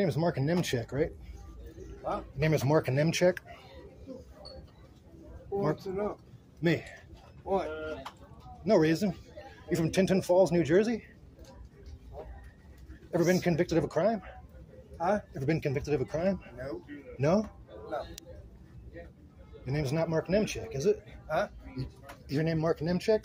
name is Mark Niemczyk, right? Huh? Name is Mark Niemczyk? What's it up? Me. What? No reason. You from Tinton Falls, New Jersey? Ever been convicted of a crime? Huh? Ever been convicted of a crime? No. No? No. Your name's not Mark Niemczyk, is it? Huh? Your name Mark Niemczyk?